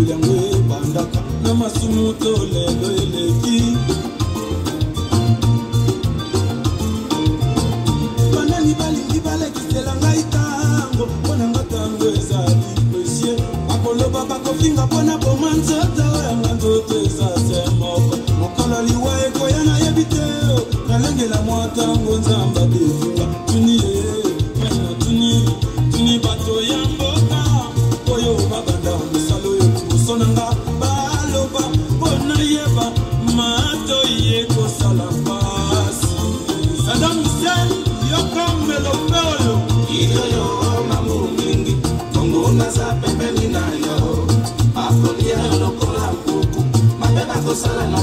mokili yango ebandaka na masumu to lelo eleki banani balingi balekisela ngai ntango mpo na nga ntango ezali pesie bakoloba bakofinga mpo na boma nzoto yanga nzoto eza se moko mokolo liwa ekoya nayebi te nalengela mwa ntango nzamba defi solo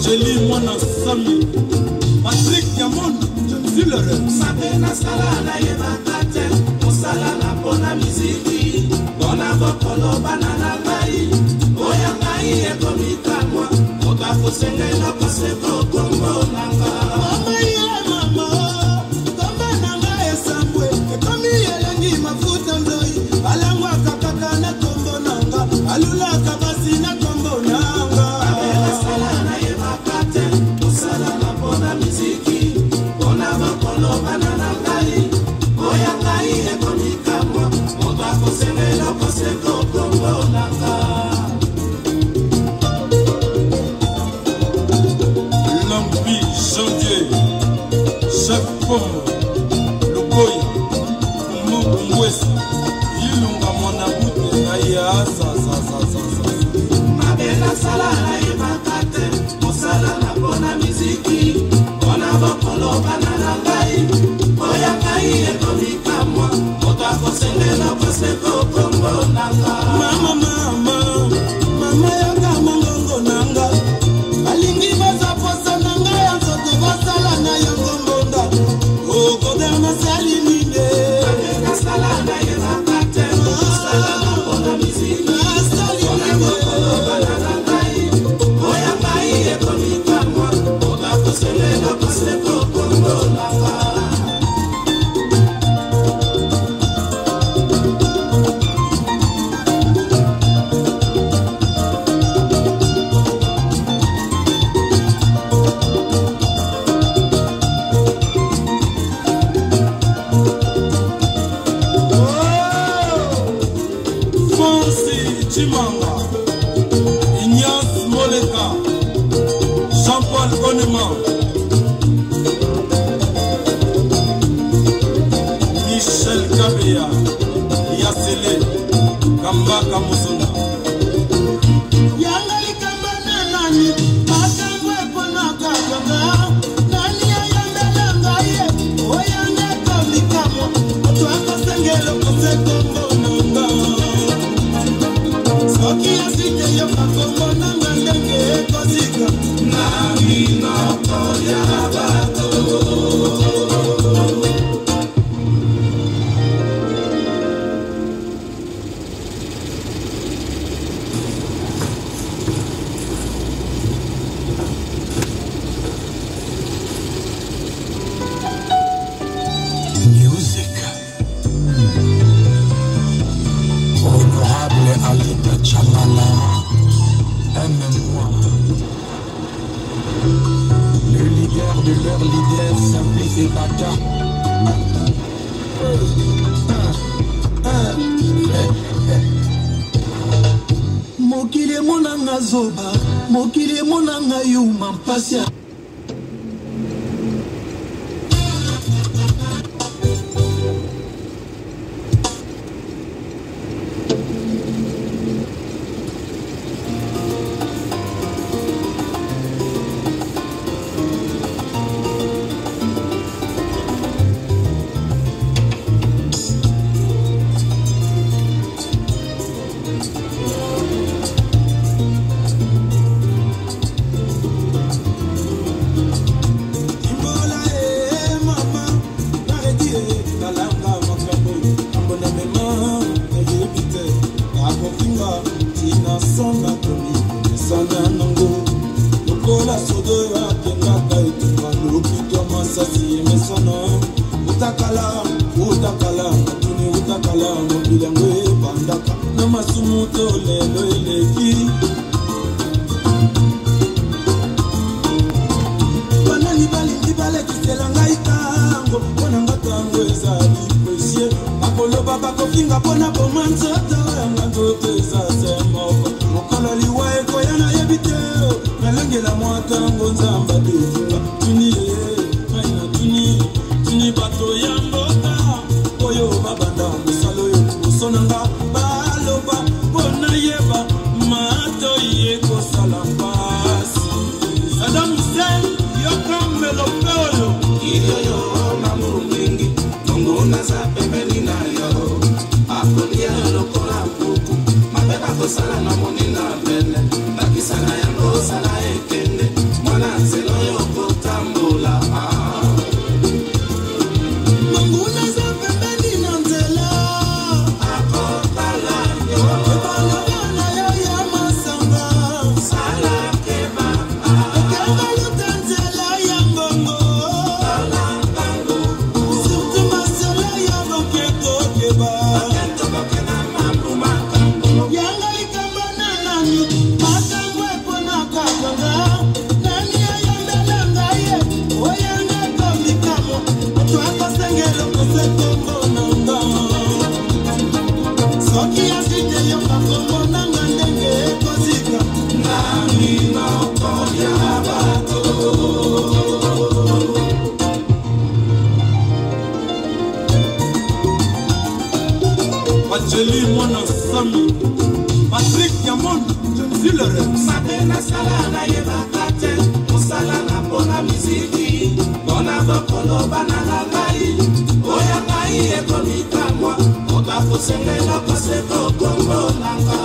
jeli mwana sami patrik yamon zilere sabe nasala nayebaka te kosalana mpona miziki mpona kokolobana na ngai oya ngai ekomikamwa kobakosengai na paseko kombo na ngai basala nayebaka te mosala na mpona miziki mpona bokolo bana na ngai oya ngai ekomikamwa moto akosengela koseko kombo nanga mama mama mama yanga mongongo nanga balingi baza posa na ngai ya nzoto basala na yango mbonga okoder nasalini mon irmão. de leur leader simple et bâtard. mokili emonanga zoba mokili emonanga yuma mpasi Thank you. lelo eleki banani balingi balekisela ngai tango mpona nga tango ezali presie bakoloba bakofinga mpona boma nzoto yanga nzoto eza semoko mokolo liwa ekoya nayebi te nalengela mwa tango nzamba te osala na moninga pene nakisaka yango osala ekende mwana nzela oyo kotambola ah. monguna eza pembeni na nzela akotala yo ebaloba na yo ya masanga sala kebaba ekemaluta nzela ya ngongo alangango surtu masolo ya bokekoyeba koloba nanga ngai oya ngai ekomitamwa otakosengela paseko kongo nanga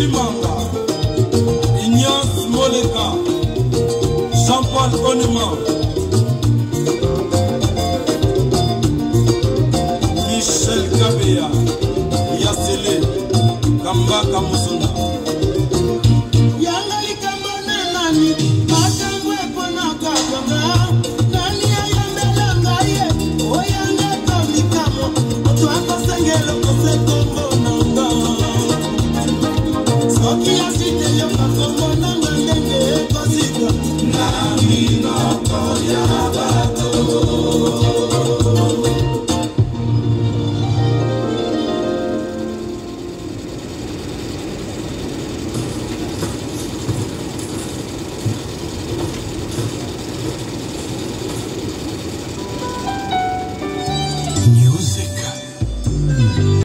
Chimanga, Ignace Moleka, Jean-Paul Onimau.